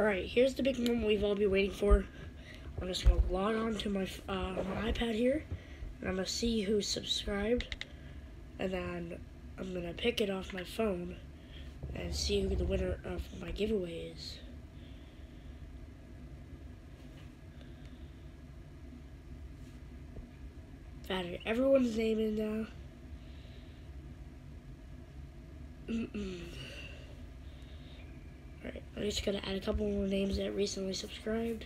Alright, here's the big moment we've all been waiting for. I'm just going to log on to my, uh, my iPad here, and I'm going to see who's subscribed, and then I'm going to pick it off my phone and see who the winner of my giveaway is. Got everyone's name in now. I'm just gonna add a couple more names that recently subscribed.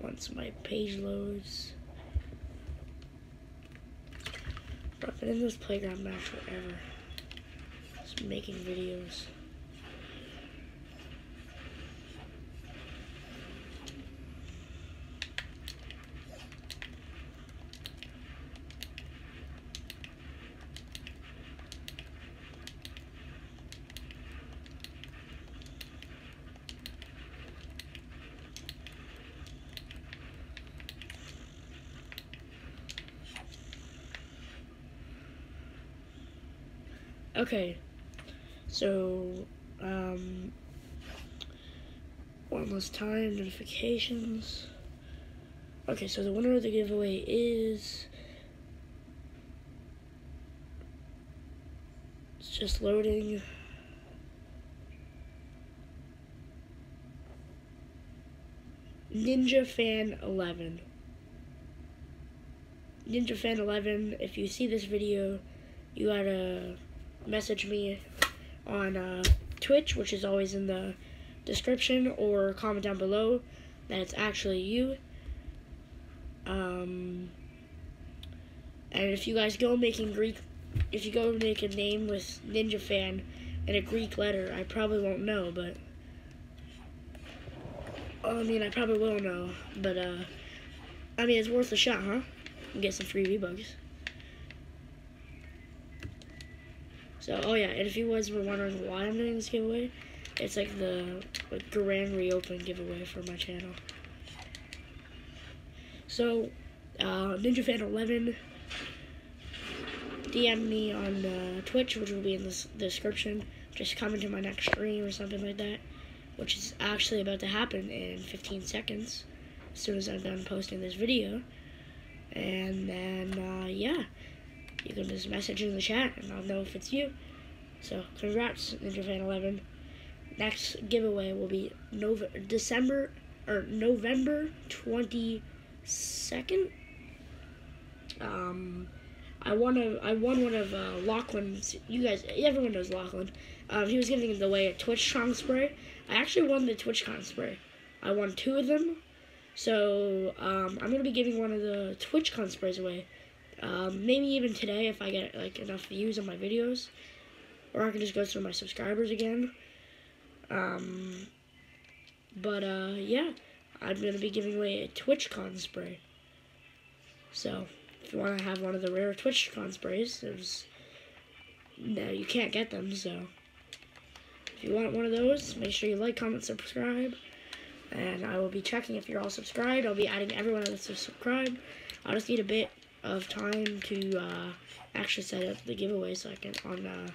Once my page loads. I've been in this playground now forever. Just making videos. Okay, so, um, one last time, notifications. Okay, so the winner of the giveaway is, it's just loading. Ninja Fan 11. Ninja Fan 11, if you see this video, you gotta message me on uh, Twitch, which is always in the description, or comment down below that it's actually you. Um, and if you guys go making Greek, if you go make a name with Ninja Fan and a Greek letter, I probably won't know, but. I mean, I probably will know, but, uh, I mean, it's worth a shot, huh? get some free V-Bucks. So, oh yeah, and if you guys were wondering why I'm doing this giveaway, it's like the like, grand reopen giveaway for my channel. So, uh, NinjaFan11, DM me on uh, Twitch, which will be in the description. Just comment to my next stream or something like that, which is actually about to happen in 15 seconds, as soon as I'm done posting this video. And then, uh, yeah you can just message in the chat and I'll know if it's you. So congrats, NinjaFan11. Next giveaway will be November, December or November 22nd. Um, I won a, I won one of uh, Lachlan's. You guys, everyone knows Lachlan. Um, he was giving away a TwitchCon spray. I actually won the TwitchCon spray. I won two of them. So um, I'm gonna be giving one of the TwitchCon sprays away. Um, maybe even today if I get like enough views on my videos. Or I can just go through my subscribers again. Um, but uh, yeah, I'm going to be giving away a TwitchCon spray. So, if you want to have one of the rare TwitchCon sprays, there's, no, you can't get them, so. If you want one of those, make sure you like, comment, subscribe. And I will be checking if you're all subscribed. I'll be adding everyone that's subscribed. I'll just need a bit of time to uh, actually set up the giveaway so I can on uh,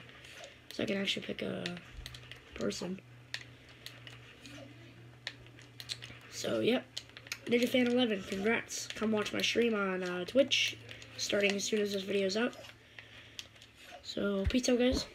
so I can actually pick a person. So yep, NinjaFan11, congrats! Come watch my stream on uh, Twitch, starting as soon as this video's up. So peace out, guys.